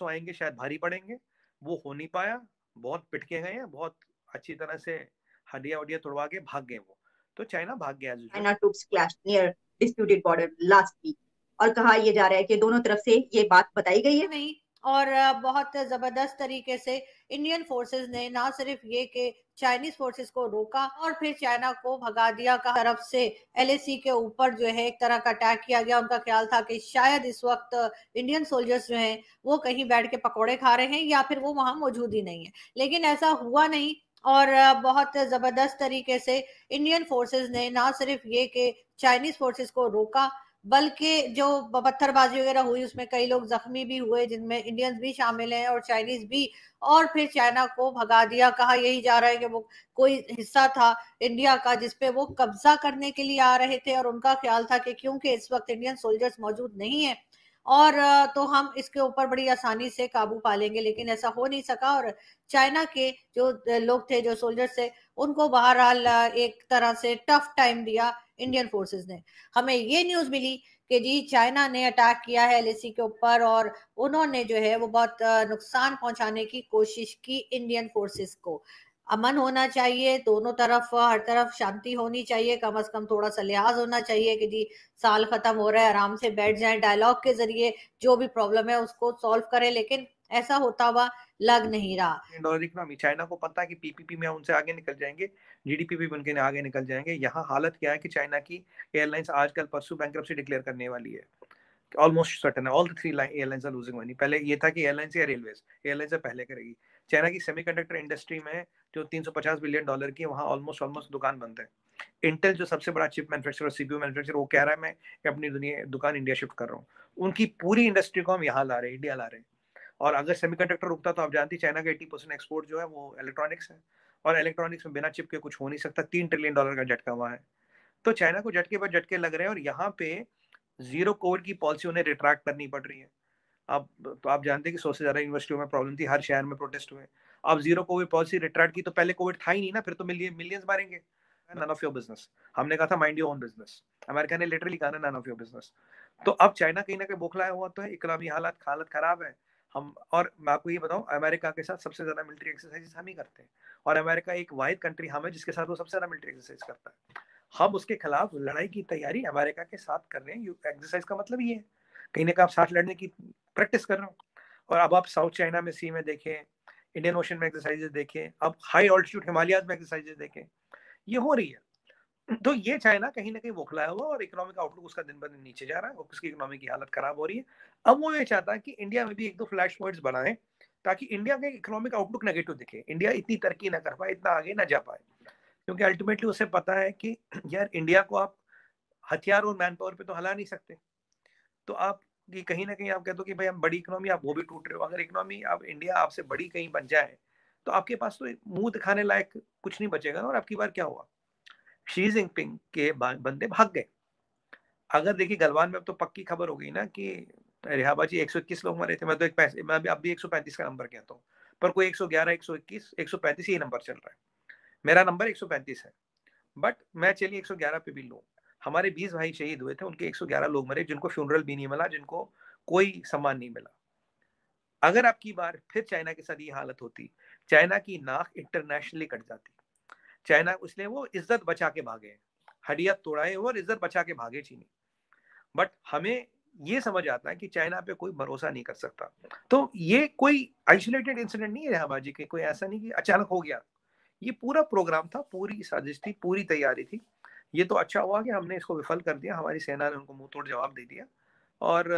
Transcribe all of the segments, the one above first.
सौ आएँगे शायद भारी पड़ेंगे वो हो नहीं पाया। बहुत पिटके गए हैं बहुत अच्छी तरह से हड्डिया वडिया तोड़वा के भाग गए वो। तो चाइना भाग गया China troops clash near disputed border last week और कहा यह जा रहा है कि दोनों तरफ़ से ये बात बताई गई है। नहीं और बहुत ज़बरदस्त तरीके से इंडियन फोर्सेस ने ना सिर्फ़ ये कि चाइनीज़ फोर्सेस को रोका और फिर चाइना को भगा दिया। का तरफ़ से एलएसी के ऊपर जो है, एक तरह का अटैक किया गया। उनका ख्याल था कि शायद इस वक्त इंडियन सोल्जर्स जो हैं, वो कहीं बैठ के पकौड़े खा रहे हैं या फिर वो वहाँ मौजूद ही नहीं है। लेकिन ऐसा हुआ नहीं और बहुत ज़बरदस्त तरीके से इंडियन फोर्सेस ने ना सिर्फ़ ये कि चाइनीज़ फोर्सेस को रोका बल्कि जो पत्थरबाजी वगैरह हुई, उसमें कई लोग जख्मी भी हुए, जिनमें इंडियंस भी शामिल हैं और चाइनीज़ भी, और फिर चाइना को भगा दिया, कहा यही जा रहा है कि वो कोई हिस्सा था इंडिया का जिसपे वो कब्जा करने के लिए आ रहे थे, और उनका ख्याल था कि क्योंकि इस वक्त इंडियन सोल्जर्स मौजूद नहीं है, और तो हम इसके ऊपर बड़ी आसानी से काबू पा लेंगे लेकिन ऐसा हो नहीं सका, और चाइना के जो लोग थे, जो सोल्जर्स थे, उनको बहरहाल एक तरह से टफ टाइम दिया इंडियन फोर्सेस ने। हमें ये न्यूज़ मिली कि जी चाइना ने अटैक किया है एलएसी के ऊपर और उन्होंने जो है वो बहुत नुकसान पहुँचाने की कोशिश की इंडियन फोर्सेस को। अमन होना चाहिए, दोनों तरफ़, हर तरफ़ शांति होनी चाहिए, कम अज कम थोड़ा सा लिहाज होना चाहिए कि जी, साल खत्म हो रहा है, आराम से बैठ जाए डायलॉग के ज़रिए जो भी प्रॉब्लम है उसको सॉल्व करें, लेकिन ऐसा होता हुआ लग नहीं रहा। इकोनॉमी चाइना को पता है कि पीपीपी में उनसे आगे निकल जाएँगे जीडीपी भी उनके आगे निकल जाएँगे। यहाँ हालत क्या है कि चाइना की एयरलाइंस आजकल परसों बैंक डिक्लेयर करने वाली है। ऑलमोस्ट सर्टन है। All the three airlines are losing money पहले ये था कि एयरलाइंस या रेलवेज एयरलाइंस पहले करेगी। चाइना की सेमीकंडक्टर इंडस्ट्री में जो 350 बिलियन डॉलर की, वहाँ ऑलमोस्ट ऑलमोस्ट दुकान बंद है। इंटेल जो सबसे बड़ा चिप मैन्युफैक्चरर सीपीयू मैन्युफैक्चरर वो कह रहा है, मैं अपनी दुनिया, दुकान इंडिया शिफ्ट कर रहा हूँ। उनकी पूरी इंडस्ट्री को हम यहाँ ला रहे हैं इंडिया ला रहे हैं। और अगर सेमीकंडक्टर रुकता तो आप जानती चाइना का एटी परसेंट एक्सपोर्ट जो है, वो इलेक्ट्रॉनिक्स है। और इलेक्ट्रॉनिक्स में बिना चिप के कुछ हो नहीं सकता। तीन ट्रिलियन डॉलर का झटका हुआ है। तो चाइना को झटके पर झटके लग रहे हैं और यहाँ पे ज़ीरो कोविड की पॉलिसी उन्हें रिट्रैक्ट करनी पड़ रही है। अब तो आप जानते हैं कि सौ से ज़्यादा यूनिवर्सिटियों में प्रॉब्लम थी, हर शहर में प्रोटेस्ट हुए। अब ज़ीरो कोविड पॉलिसी रिट्रैक्ट की तो पहले कोविड था ही नहीं ना, फिर तो मिलियन मिलियंस मारेंगे। नन ऑफ़ योर बिज़नेस हमने कहा था mind your own business America ने लिटरली कहा ना नन ऑफ़ योर बिज़नेस तो अब चाइना कहीं ना कहीं बोखलाया हुआ तो है, इकोनॉमी हालत हालत खराब है। हम, और मैं आपको ये बताऊँ, अमेरिका के साथ सबसे ज़्यादा मिलिट्री एक्सरसाइज हम ही करते हैं। और अमेरिका एक वाइड कंट्री हम है, जिसके साथ वो सबसे ज़्यादा मिलिट्री एक्सरसाइज करता है। हम उसके खिलाफ लड़ाई की तैयारी अमेरिका के साथ कर रहे हैं। एक्सरसाइज का मतलब ये है। कहीं ना कहीं आप साथ लड़ने की प्रैक्टिस कर रहे हो। और अब आप साउथ चाइना में सी में देखें इंडियन ओशन में एक्सरसाइजेस देखें, अब हाई ऑल्टीट्यूड हिमालय में एक्सरसाइजेस देखें, ये हो रही है। तो ये चाइना कहीं ना कहीं बोखलाया हुआ और इकोनॉमिक आउटलुक उसका दिन ब दिन नीचे जा रहा है उसकी इकोनॉमी की हालत खराब हो रही है। अब वो ये चाहता है कि इंडिया में भी एक दो फ्लैश पॉइंट्स बनाए, ताकि इंडिया के इकोनॉमिक आउटलुक नेगेटिव दिखे। इंडिया इतनी तरक्की ना कर पाए, इतना आगे ना जा पाए। क्योंकि अल्टीमेटली उसे पता है कि यार इंडिया को आप हथियार और मैन पावर पे तो हला नहीं सकते। तो आप कि कहीं ना कहीं आप कहते हो कि भाई, हम बड़ी इकोनॉमी आप वो भी टूट रहे हो। अगर इकोनॉमी आप इंडिया आपसे बड़ी कहीं बन जाए तो आपके पास तो मुँह दिखाने लायक कुछ नहीं बचेगा। ना और आपकी बार क्या हुआ? शी जिनपिंग के बंदे भाग गए। अगर देखिए, गलवान में अब तो पक्की खबर हो गई ना कि रिहाबाजी एक सौ इक्कीस लोग मरे थे। मैं तो एक पैसे, मैं अब भी एक सौ पैंतीस का नंबर कहता हूँ। पर कोई एक सौ ग्यारह, एक सौ इक्कीस, एक सौ पैंतीस नंबर चल रहा है। मेरा नंबर एक सौ पैंतीस है। बट मैं चलिए एक सौ ग्यारह पे भी लूँ। हमारे बीस भाई शहीद हुए थे, उनके एक सौ ग्यारह लोग मरे, जिनको फ्यूनरल भी नहीं मिला, जिनको कोई सम्मान नहीं मिला। अगर आपकी बार फिर चाइना के साथ ये हालत होती, चाइना की नाक इंटरनेशनली कट जाती। चाइना, इसलिए वो इज़्ज़त बचा के भागे। हडिया तोड़ाए और इज़्ज़त बचा के भागे चीनी। बट हमें ये समझ आता है कि चाइना पे कोई भरोसा नहीं कर सकता। तो ये कोई आइसोलेटेड इंसिडेंट नहीं है, रहाबाजी के, कोई ऐसा नहीं कि अचानक हो गया। ये पूरा प्रोग्राम था, पूरी साजिश थी, पूरी तैयारी थी। ये तो अच्छा हुआ कि हमने इसको विफल कर दिया, हमारी सेना ने उनको मुँह तोड़ जवाब दे दिया। और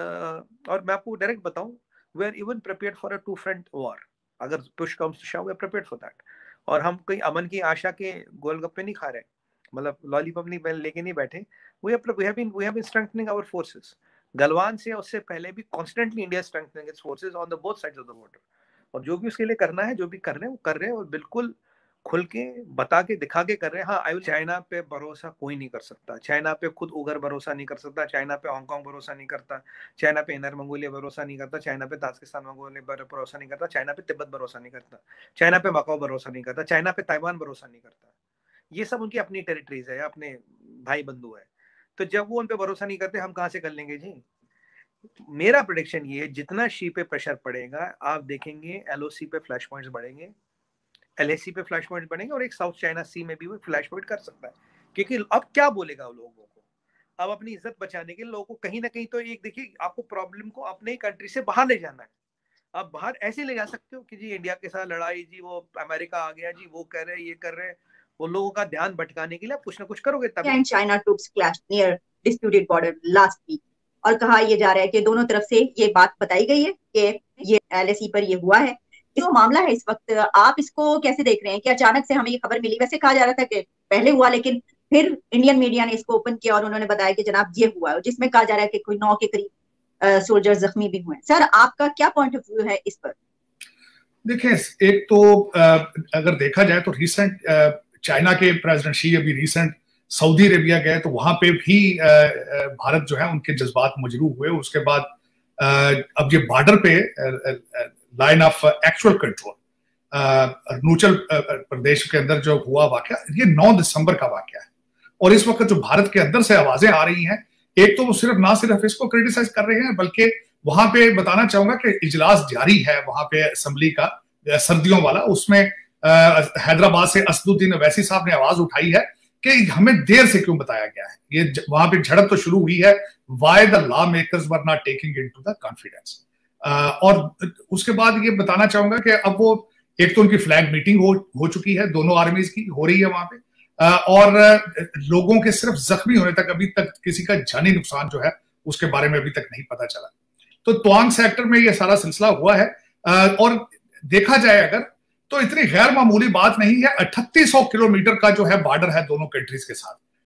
और मैं आपको डायरेक्ट बताऊँ we are even prepared for a two front war अगर push comes to shove prepared for that और हम कहीं अमन की आशा के गोलगप्पे नहीं खा रहे मतलब लॉलीपॉप नहीं लेके नहीं बैठे। We have been we have been strengthening our forces Galwan से उससे पहले भी constantly India strengthening its forces on the both sides of the border और जो भी उसके लिए करना है, जो भी कर रहे हैं, वो कर रहे हैं और बिल्कुल खुल के, बता के, दिखा के कर रहे हैं हाँ चाइना पे भरोसा कोई नहीं कर सकता। चाइना पे खुद उगर भरोसा नहीं कर सकता चाइना पे हांगकांग भरोसा नहीं करता चाइना पे इनर मंगोलिया भरोसा नहीं करता चाइना पे ताजिकिस्तान मंगोलिया भरोसा नहीं करता चाइना पे तिब्बत भरोसा नहीं करता चाइना पे मकाओ भरोसा नहीं करता चाइना पे ताइवान भरोसा नहीं करता। ये सब उनकी अपनी टेरिटरीज है, अपने भाई बंधु है। तो जब वो उन पर भरोसा नहीं करते, हम कहाँ से कर लेंगे? जी। मेरा प्रोडिक्शन ये है, जितना शी पे प्रेशर पड़ेगा, आप देखेंगे एलओसी पे फ्लैश पॉइंट्स बढ़ेंगे। एलएसी पे फ्लैश पॉइंट्स बढ़ेंगे और एक साउथ चाइना सी में भी वो फ्लैश पॉइंट कर सकता है। क्योंकि अब क्या बोलेगा लोगों को? अब अपनी इज़्ज़त बचाने के लोगों को कहीं ना कहीं तो एक देखिए, आपको प्रॉब्लम को अपने कंट्री से बाहर ले जाना है। आप बाहर ऐसे ले जा सकते हो कि जी इंडिया के साथ लड़ाई, जी वो अमेरिका आ गया, जी वो कर रहे हैं, ये कर रहे हैं। वो लोगों का ध्यान भटकाने के लिए आप कुछ ना कुछ करोगे तब China troops clash near disputed border last week और कहा यह जा रहा है कि दोनों तरफ़ से ये बात बताई गई है कि ये एलएसी पर ये हुआ है। जो मामला है इस वक्त, आप इसको कैसे देख रहे हैं? कि अचानक से हमें ये खबर मिली। वैसे कहा जा रहा था कि पहले हुआ, लेकिन फिर इंडियन मीडिया ने इसको ओपन किया और उन्होंने बताया कि जनाब ये हुआ है जिसमें कहा जा रहा है कि कोई नौ के करीब सोल्जर जख्मी भी हुए सर, आपका क्या पॉइंट ऑफ़ व्यू है इस पर? देखिए, एक तो अगर देखा जाए तो रिसेंट चाइना के प्रेसिडेंट शी अभी रिसेंट सऊदी अरेबिया गए तो वहाँ पे भी भारत जो है उनके जज्बात मजरू हुए। उसके बाद अब ये बॉर्डर पे line of actual control Arunachal Pradesh के अंदर जो हुआ वाक्य, ये 9 दिसंबर का वाक्य है। और इस वक्त जो भारत के अंदर से आवाज़ें आ रही हैं, एक तो वो सिर्फ़, ना सिर्फ़ इसको क्रिटिसाइज कर रहे हैं, बल्कि वहाँ पे बताना चाहूँगा कि इजलास जारी है वहाँ पे असेंबली का सर्दियों वाला। उसमें हैदराबाद से असदुद्दीन अवैसी साहब ने आवाज़ उठाई है कि हमें देर से क्यों बताया गया है? ये वहाँ पे झड़प तो शुरू हुई है। Why the lawmakers were not taking into the confidence और उसके बाद ये बताना चाहूँगा कि अब वो, एक तो उनकी फ्लैग मीटिंग हो हो चुकी है, दोनों आर्मीज की, हो रही है वहाँ पे। और लोगों के सिर्फ़ जख्मी होने तक अभी तक किसी का जानी नुकसान जो है, उसके बारे में अभी तक नहीं पता चला। तो त्वांग सेक्टर में यह सारा सिलसिला हुआ है। और देखा जाए अगर तो इतनी गैर मामूली बात नहीं है अठतीस किलोमीटर का जो है बॉर्डर है दोनों कंट्रीज़ के साथ।